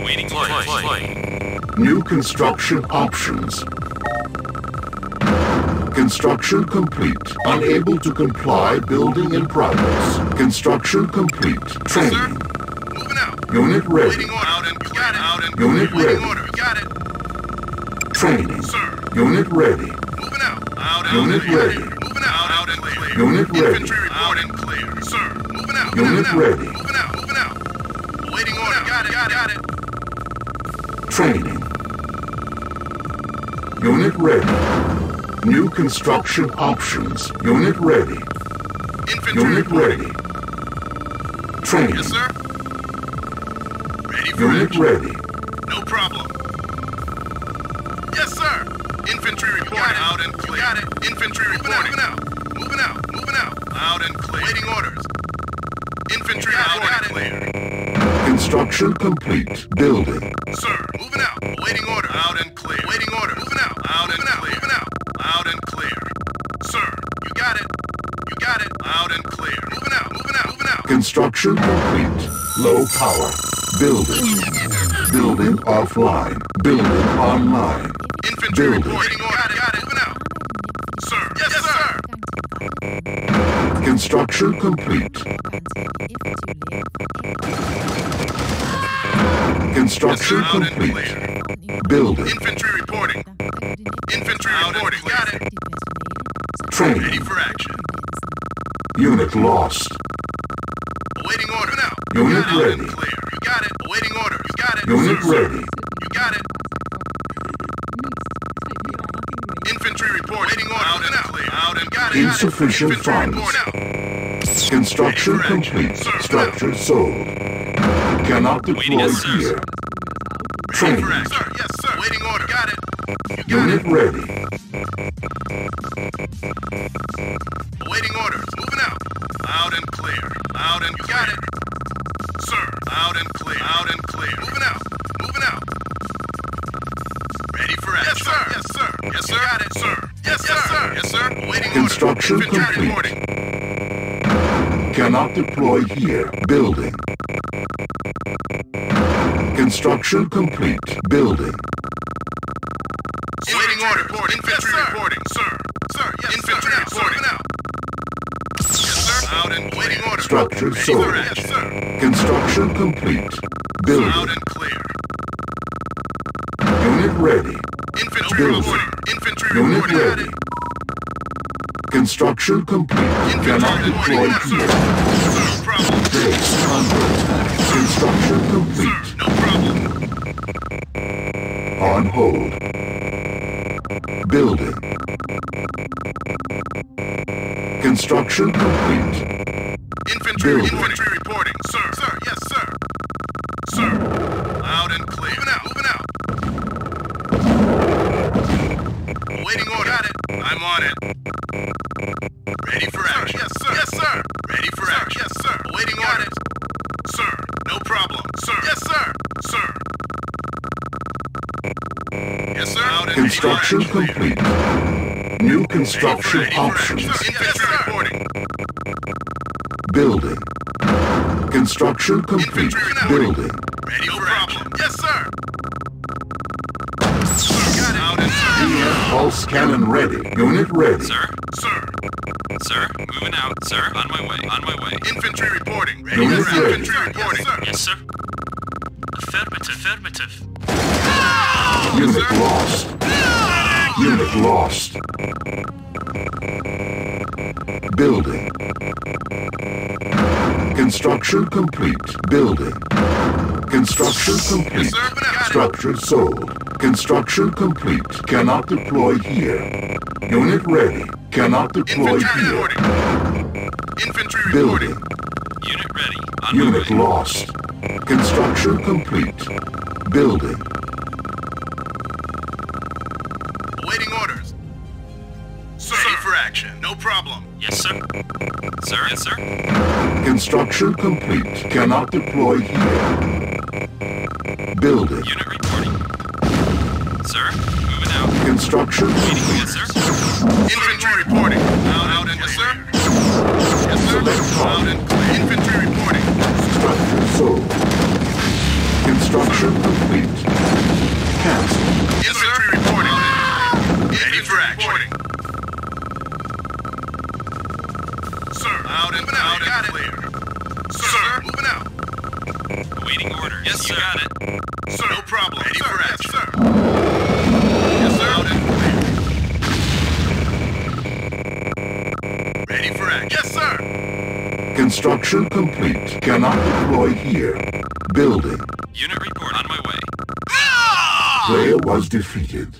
Awaiting flight. flight. New construction options. Construction complete. Unable to comply. Building in progress. Construction complete. Training. Moving out. Unit ready. Waiting order. Out and you got it. Out and Unit waiting ready. order. You got it. Training. Sir. Unit ready. Moving out. Out and Unit clear. ready. Moving out. Out and clear. Unit ready. Infantry reporting. clear. Sir. Moving out. Unit moving out. ready. Moving out. Moving out. Waiting order. Got it. Got it. Got it. Training. Unit ready. New construction options. Unit ready. Infantry Unit reporting. ready. Training. Yes, sir. Ready for Unit action. ready. No problem. Yes, sir. Infantry reporting. Out and clear. got it. Infantry reporting. Moving out. Moving out. Moving out. Out and clear. Waiting orders. Infantry out Got it. Construction complete. Building. Construction complete. Low power. Building. Building offline. Building online. Infantry Building. reporting order. Got it. Got it. Moving out. Sir. Yes, sir. Construction complete. Construction Yes, sir. Out and complete. Building. Infantry reporting. Infantry reporting. Got it. Ready Training. for action. Unit lost. Awaiting order. Now. Unit Out ready. and clear. You got it. Awaiting order. You got it. Unit Sir, sir. ready. You got it. Infantry report. Waiting order. Out and clear. Out and got it. Insufficient Infantry funds. report out. Construction Ready for action. complete. Sir. Structure sold. Cannot Waiting, deploy yes, sir. here. Ready Training. for action. Sir. Yes, sir. Waiting order. Got it. You got Unit it. ready. Awaiting orders. Moving out. Loud and clear. Loud and you got it. Sir. Loud and clear. Loud and clear. Moving out. Moving out. Ready for action. Yes, sir. Yes, sir. Yes, sir. Got it, sir. Yes, yes, sir. Yes, sir. Awaiting Construction order. Infantry complete. reporting. Cannot deploy here. Building. Construction complete. Building. Awaiting order. Reporting. Infantry reporting. Sir. Sir. Yes, Infantry reporting. out. Structure sold. Sir. Construction complete. Loud Building. and clear. Unit ready. Infantry Building. reporting. Infantry Unit reporting. Ready. Construction complete. Cannot deploy here. No problem. Base under attack. Construction Sir, complete. no problem. On hold. Building. Construction complete. Infantry, Building. infantry reporting. Sir, sir, yes, sir. Sir, loud and clear. Moving out, moving out. Waiting order. Got it. I'm on it. Ready for action. Yes, sir. Yes, sir. Ready for action. Yes, sir. Waiting order. Sir, no problem. Sir. Yes, sir. Sir. Yes, sir. Construction complete. New construction options. Sir, Infantry reporting. Building. Construction complete. Building. Ready for action. Yes, sir. Sir, got it. Out and EMPulse cannon ready. Unit ready. Sir? Sir, Sir? Moving out, sir. On my way. On my way. infantry reporting. Ready Unit for ready. infantry reporting. Yes, sir. Affirmative. Affirmative. Unit lost. Unit lost. Building. Construction complete. Building. Construction complete. Structure sold. Construction complete. Cannot deploy here. Unit ready. Cannot deploy Infantry here. reporting. Infantry reporting. Building. Unit ready. Unit lost. Construction complete. Building. Sir. Sir? Yes, sir. Construction complete. Cannot deploy here. Building. Unit reporting. Sir? Moving out. Construction Waiting. complete. Yes, sir. Infantry reporting. Out, out and yes, sir. Yes, sir. Select Out and clear. Infantry reporting. Structure sold. Construction complete. Awaiting order. Yes, you got it. Sir, no problem. Ready for action. Yes, sir. Yes, sir. Out and clear. Ready for action. Yes, sir. Construction complete. Cannot deploy here. Building. Unit report on my way. Ah! Player was defeated.